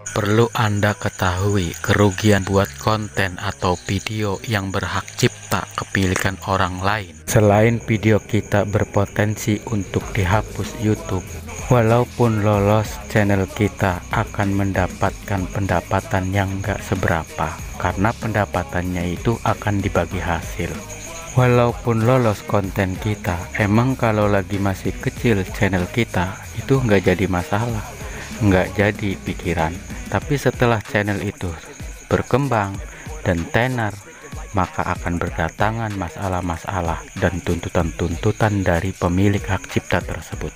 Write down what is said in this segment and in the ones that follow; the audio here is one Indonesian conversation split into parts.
Perlu Anda ketahui, kerugian buat konten atau video yang berhak cipta kepilikan orang lain. Selain video kita berpotensi untuk dihapus YouTube, walaupun lolos channel kita akan mendapatkan pendapatan yang gak seberapa karena pendapatannya itu akan dibagi hasil. Walaupun lolos konten kita, emang kalau lagi masih kecil channel kita itu nggak jadi masalah, nggak jadi pikiran tapi setelah channel itu berkembang dan tenar, maka akan berdatangan masalah-masalah dan tuntutan-tuntutan dari pemilik hak cipta tersebut.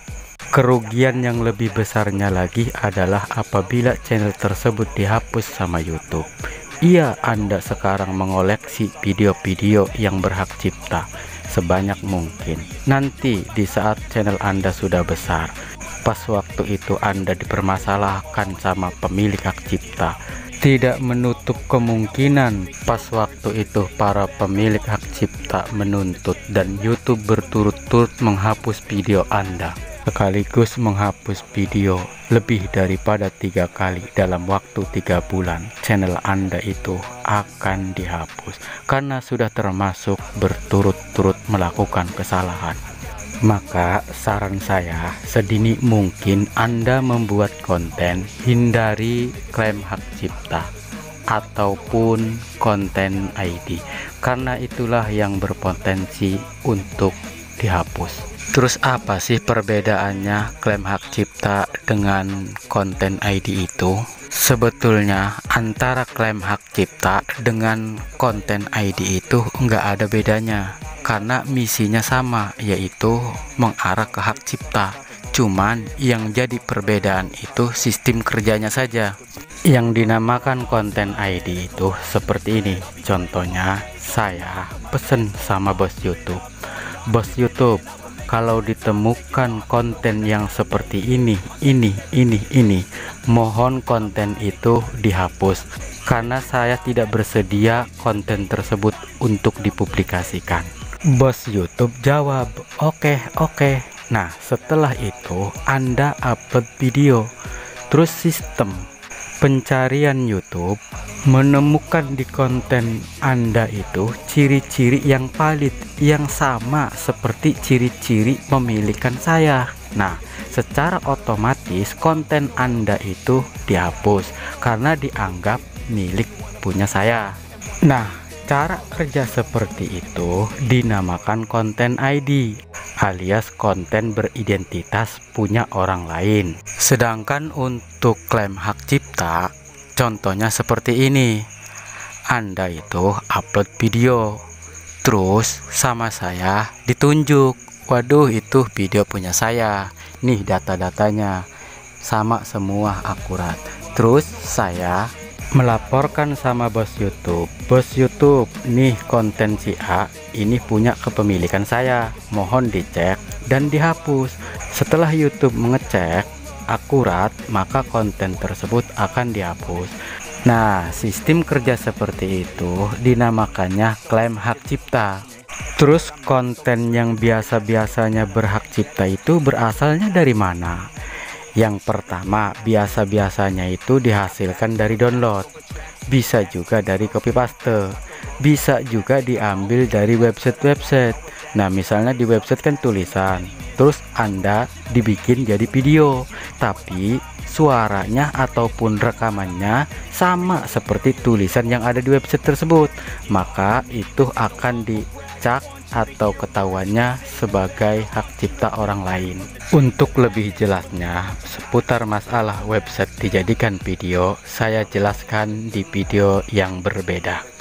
Kerugian yang lebih besarnya lagi adalah apabila channel tersebut dihapus sama YouTube. Iya, Anda sekarang mengoleksi video-video yang berhak cipta sebanyak mungkin. Nanti di saat channel Anda sudah besar, pas waktu itu Anda dipermasalahkan sama pemilik hak cipta. Tidak menutup kemungkinan pas waktu itu para pemilik hak cipta menuntut dan YouTube berturut-turut menghapus video Anda. Sekaligus menghapus video lebih daripada tiga kali dalam waktu tiga bulan channel Anda itu akan dihapus karena sudah termasuk berturut-turut melakukan kesalahan maka saran saya sedini mungkin Anda membuat konten hindari klaim hak cipta ataupun konten ID karena itulah yang berpotensi untuk dihapus. Terus apa sih perbedaannya klaim hak cipta dengan konten ID itu? Sebetulnya antara klaim hak cipta dengan konten ID itu enggak ada bedanya karena misinya sama yaitu mengarah ke hak cipta. Cuman yang jadi perbedaan itu sistem kerjanya saja. Yang dinamakan konten ID itu seperti ini. Contohnya saya pesen sama bos YouTube. Bos YouTube kalau ditemukan konten yang seperti ini ini ini ini mohon konten itu dihapus. Karena saya tidak bersedia konten tersebut untuk dipublikasikan Bos YouTube jawab, "Oke, okay, oke." Okay. Nah, setelah itu Anda upload video. Terus sistem pencarian YouTube menemukan di konten Anda itu ciri-ciri yang valid yang sama seperti ciri-ciri memilikan saya. Nah, secara otomatis konten Anda itu dihapus karena dianggap milik punya saya. Nah, Cara kerja seperti itu dinamakan konten ID alias konten beridentitas punya orang lain. Sedangkan untuk klaim hak cipta, contohnya seperti ini. Anda itu upload video, terus sama saya ditunjuk. Waduh, itu video punya saya. Nih data-datanya sama semua akurat. Terus saya melaporkan sama bos YouTube. Bos YouTube nih konten si A ini punya kepemilikan saya. Mohon dicek dan dihapus. Setelah YouTube mengecek akurat maka konten tersebut akan dihapus. Nah sistem kerja seperti itu dinamakannya klaim hak cipta. Terus konten yang biasa-biasanya berhak cipta itu berasalnya dari mana? Yang pertama, biasa-biasanya itu dihasilkan dari download. Bisa juga dari copy paste. Bisa juga diambil dari website-website. Nah, misalnya di website kan tulisan, terus Anda dibikin jadi video, tapi suaranya ataupun rekamannya sama seperti tulisan yang ada di website tersebut. Maka itu akan dicak atau ketahuannya sebagai hak cipta orang lain. Untuk lebih jelasnya seputar masalah website dijadikan video, saya jelaskan di video yang berbeda.